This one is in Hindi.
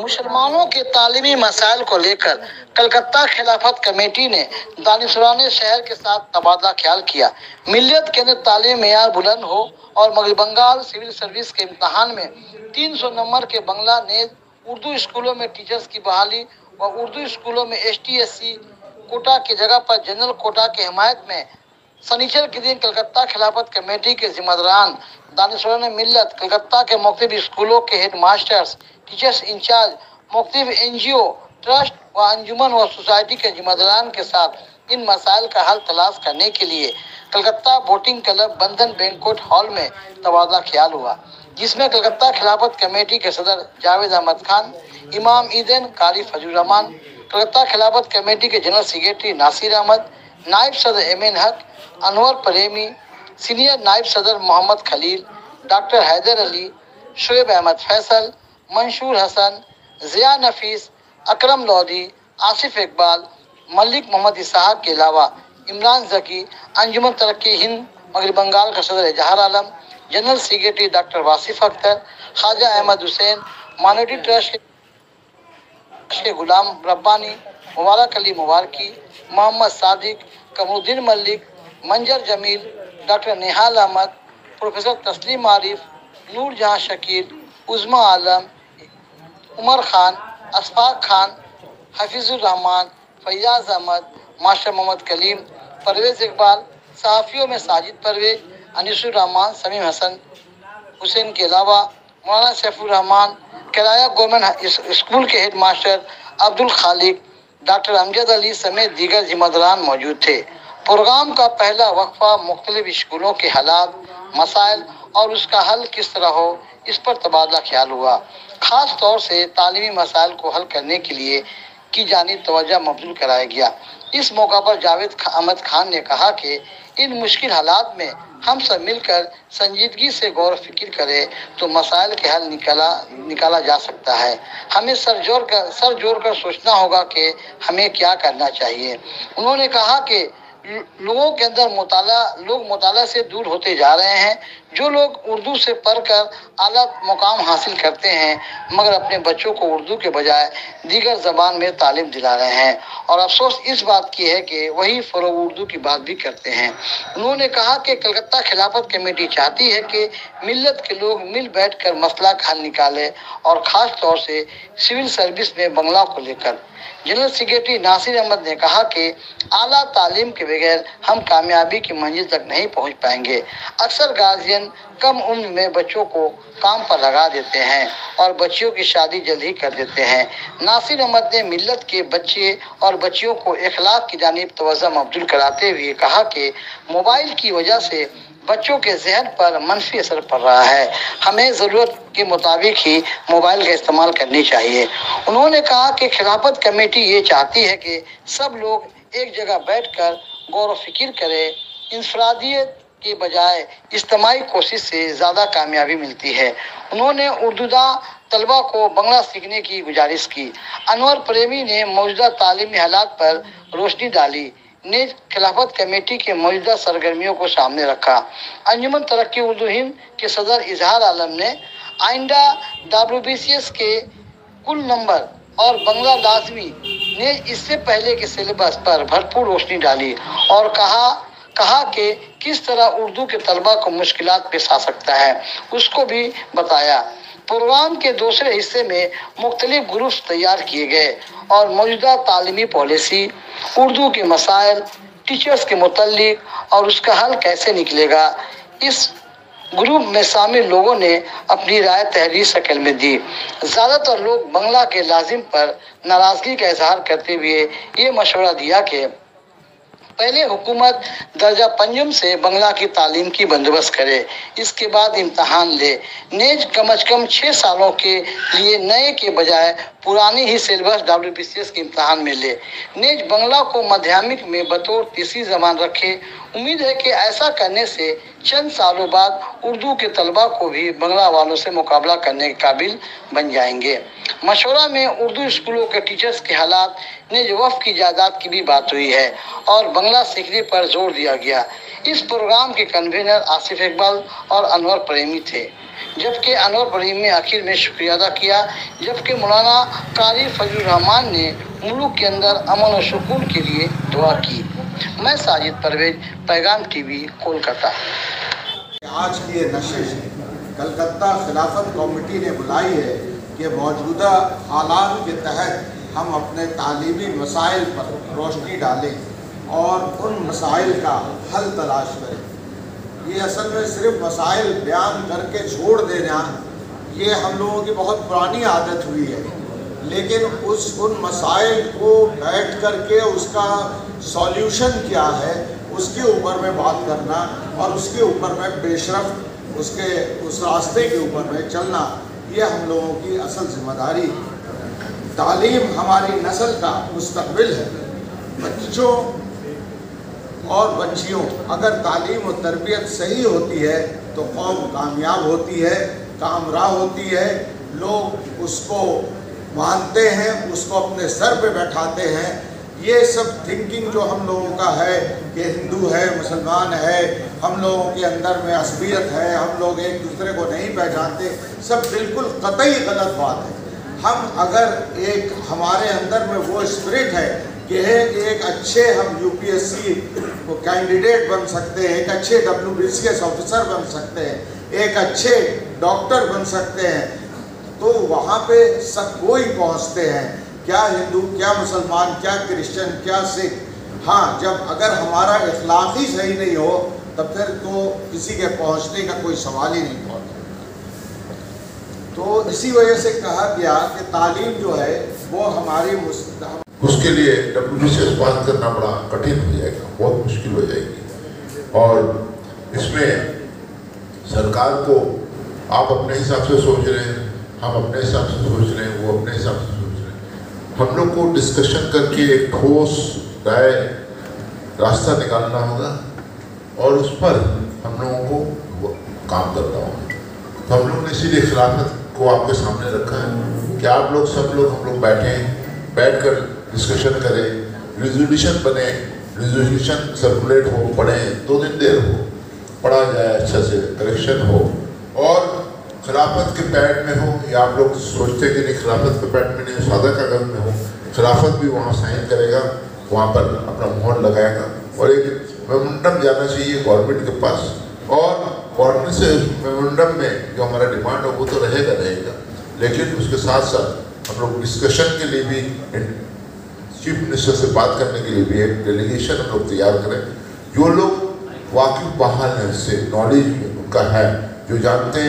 मुसलमानों के तालीमी मसाइल को लेकर कलकत्ता खिलाफत कमेटी ने दानिशरान शहर के साथ तबादला ख्याल किया। मिलियत के अंदर तालीम मैार बुलंद हो और मगर बंगाल सिविल सर्विस के इम्तहान में 300 नंबर के बंगला ने उर्दू स्कूलों में टीचर्स की बहाली व उर्दू स्कूलों में S T S C quota की जगह पर जनरल कोटा की हिमायत में सनीचर के दिन कलकत्ता खिलाफत कमेटी के जिम्मेदारान दानिशवर मिल्लत कलकत्ता के मुख्तलिफ़ स्कूलों के head masters teachers in charge मुख्तलिफ़ एन जी ओ ट्रस्ट व अंजुमन व सोसाइटी के जिम्मेदारान के साथ इन मसाइल का हल तलाश करने के लिए कलकत्ता बोटिंग क्लब बंधन बैंकोट हॉल में तबादला ख्याल हुआ, जिसमें कलकत्ता खिलाफत कमेटी के सदर जावेद अहमद खान, इमाम ईदन कारी फजूर रहमान कलकत्ता खिलाफत कमेटी के जनरल सेक्रेटरी नासिर अहमद, नायब सदर एम एन हक, अनवर प्रेमी, सीनियर नायब सदर मोहम्मद खलील, डॉक्टर हैदर अली, शुएब अहमद फैसल मंशूर हसन, जिया नफीस, अकरम लोधी, आसिफ इकबाल मलिक मोहम्मद इसहाक के अलावा इमरान जकी, अंजुमन तरक्की हिंद मगरब बंगाल का सदर Jahar Alam, general secretary doctor Wasif Akhtar, Khwaja Ahmed Hussain minority trust के गुलाम रब्बानी, मुबारक Ali मुबारकी, Mohammad Sadiq, Qamaruddin Malik Manzar Jameel, doctor Nihal Ahmed, professor Tasleem Arif Noor Jahan Shakeel, Uzma Alam Umar Khan Ashfaq Khan Hafizurrahman Faiyaz Ahmed master Mohammad Kaleem Parvez Iqbal सहाफ़ियों में साजिद परवेज अनीसुररहमान समीम हसन हुसैन के अलावा मौलाना सैफुररहमान किराया गवर्नमेंट स्कूल के head master Abdul Khaliq, doctor Amjad Ali समेत दीगर जिम्मेदारान मौजूद थे। प्रोग्राम का पहला वक्फा मुख्तलिफ़ स्कूलों के हालात, मसाइल और उसका हल किस तरह हो इस पर तबादला ख्याल हुआ। ख़ास तौर से तालीमी मसाइल को हल करने के लिए की जानी तोज्जा मबजूल कराया गया। इस मौका पर जावेद अहमद खान ने कहा कि इन मुश्किल हालात में हम सब मिलकर संजीदगी से गौर फ़िक्र करें तो मसाइल के हल निकाला निकाला जा सकता है। हमें सर ज़ोर कर, सर जोड़ कर सोचना होगा कि हमें क्या करना चाहिए। उन्होंने कहा कि लोगों के अंदर मुताला, लोग मुताला से दूर होते जा रहे हैं जो लोग उर्दू से पढ़कर आला मुकाम हासिल करते हैं, मगर अपने बच्चों को उर्दू के बजाय दीगर जबान में तालीम दिला रहे हैं। और अफसोस इस बात की है कि वही फ़रोग उर्दू की बात भी करते हैं। उन्होंने कहा कि कलकत्ता खिलाफत कमेटी चाहती है कि मिलत के लोग मिल बैठ कर मसला हल निकाले और ख़ास तौर से सिविल सर्विस में बंगला को लेकर। जनरल सेक्रेटरी नासिर अहमद ने कहा कि आला तालीम के बगैर हम कामयाबी की मंजिल तक नहीं पहुँच पाएँगे। अक्सर गार्जियन कम उम्र में बच्चों को काम पर लगा देते हैं और बच्चियों की शादी जल्द कर देते हैं। नासिर अहमद ने मिलत के बच्चे और बच्चियों को इखलाक की जानब तोज़ा मबदूल कराते हुए कहा कि मोबाइल की वजह से बच्चों के जहन पर मनफी असर पड़ रहा है। हमें ज़रूरत के मुताबिक ही मोबाइल का इस्तेमाल करनी चाहिए। उन्होंने कहा कि खिलाफत कमेटी ये चाहती है कि सब लोग एक जगह बैठकर गौर फ़िक्र करें। इंफरादियत के बजाय इज्तमाही कोशिश से ज़्यादा कामयाबी मिलती है। उन्होंने उर्दूदा तलबा को बंगला सीखने की गुजारिश की। अनवर प्रेमी ने मौजूदा तालीमी हालात पर रोशनी डाली। ने खिलाफत कमेटी के मौजूदा सरगर्मियों को सामने रखा। अंजुमन तरक्की उर्दू हिंद के सदर इजहार आलम ने आइंदा डब्ल्यू के कुल नंबर और बंगला लाजमी ने इससे पहले के सिलेबस पर भरपूर रोशनी डाली और कहा कहा कि किस तरह उर्दू के तलबा को मुश्किल पेश आ सकता है, उसको भी बताया। प्रोग्राम के दूसरे हिस्से में मुख्तलिफ़ ग्रुप तैयार किए गए और मौजूदा तालीमी पॉलिसी, उर्दू के मसाइल, टीचर्स के मुतलिक और उसका हल कैसे निकलेगा, इस ग्रुप में शामिल लोगों ने अपनी राय तहरीर शक्ल में दी। ज़्यादातर लोग बंगला के लाजिम पर नाराज़गी का इजहार करते हुए ये मशवरा दिया कि पहले हुकूमत दर्जा पंजम से बंगला की तालीम की बंदोबस्त करे। इसके बाद इम्तहान ले। नेज कम अज कम छः सालों के लिए नए के बजाय पुरानी ही syllabus W P C S के इम्तहान में ले। नेज बंगला को माध्यमिक में बतौर तीसरी जबान रखे उम्मीद है कि ऐसा करने से चंद सालों बाद उर्दू के तलबा को भी बंगला वालों से मुकाबला करने के काबिल बन जाएँगे। मशवरा में उर्दू स्कूलों के टीचर्स के हालात ने वफ की जायदाद की भी बात हुई है और बंगला सीखने पर ज़ोर दिया गया। इस प्रोग्राम के कन्वीनर आसिफ इकबाल और अनवर प्रेमी थे, जबकि अनवर बरीम ने आखिर में शुक्रिया अदा किया, जबकि मौलाना कारी फजल रहमान ने मुल्क के अंदर अमन और सुकून के लिए दुआ की। मैं साजिद परवेज, पैगाम टीवी, कोलकाता। आज की ये नशिश कलकत्ता खिलाफत कमेटी ने बुलाई है कि मौजूदा हालात के तहत हम अपने तालीमी मसाइल पर रोशनी डालें और उन मसाइल का हल तलाश करें। ये असल में सिर्फ़ मसाइल बयान करके छोड़ देना, ये हम लोगों की बहुत पुरानी आदत हुई है। लेकिन उस उन मसाइल को बैठ करके उसका सॉल्यूशन क्या है, उसके ऊपर में बात करना और उसके ऊपर में बेशरफ, उसके, उस रास्ते के ऊपर में चलना, ये हम लोगों की असल ज़िम्मेदारी। तालीम हमारी नस्ल का मुस्तबिल है। बच्चों और बच्चियों, अगर तालीम और तरबियत सही होती है तो कौम कामयाब होती है कामरा होती है। लोग उसको मानते हैं, उसको अपने सर पे बैठाते हैं। ये सब थिंकिंग जो हम लोगों का है कि हिंदू है, मुसलमान है, हम लोगों के अंदर में असबियत है, हम लोग एक दूसरे को नहीं पहचानते, सब बिल्कुल कतई गलत बात है। हम अगर एक हमारे अंदर में वो स्पिरिट है कि एक अच्छे हम यूपीएससी को कैंडिडेट बन सकते हैं, एक अच्छे डब्ल्यू ऑफिसर बन सकते हैं, एक अच्छे डॉक्टर बन सकते हैं तो वहाँ पे सब कोई पहुँचते हैं। क्या हिंदू, क्या मुसलमान, क्या क्रिश्चियन, क्या सिख? हाँ जब अगर हमारा इखलाक ही सही नहीं हो, तब फिर तो किसी के पहुँचने का कोई सवाल ही नहीं पहुँचता। तो इसी वजह से कहा गया कि तालीम जो है, वो हमारी उसके लिए डब्ल्यू से बात करना बड़ा कठिन हो जाएगा, बहुत मुश्किल हो जाएगी। और इसमें सरकार को आप अपने हिसाब से सोच रहे हैं हम अपने हिसाब से सोच रहे हैं, वो अपने हिसाब से सोच रहे हैं। हम लोग को डिस्कशन करके एक ठोस राय, रास्ता निकालना होगा और उस पर हम लोगों को काम करना होगा। तो हम लोग ने इसीलिए खिलाफत को आपके सामने रखा है कि आप लोग सब लोग हम लोग बैठे बैठ कर डिस्कशन करें रेजोल्यूशन बने रेजोल्यूशन सर्कुलेट हो, पढ़े, दो दिन देर हो, पढ़ा जाए अच्छा से करेक्शन हो, और खिलाफत के पैड में हो, या आप लोग सोचते कि नहीं, खिलाफत के पैड में नहीं सादा कागज़ में हो, खिलाफत भी वहाँ साइन करेगा, वहाँ पर अपना मोहर लगाएगा। और एक मेमोरेंडम जाना चाहिए गवर्नमेंट के पास, और गवर्नमेंट से मेमोरेंडम में जो हमारा डिमांड हो, वो तो रहेगा रहेगा। लेकिन उसके साथ साथ हम लोग डिस्कशन के लिए भी चीफ मिनिस्टर से बात करने के लिए भी एक डेलीगेशन हम लोग तैयार करें। जो लोग वाकिफ बहाल हैं इससे नॉलेज उनका है, जो जानते हैं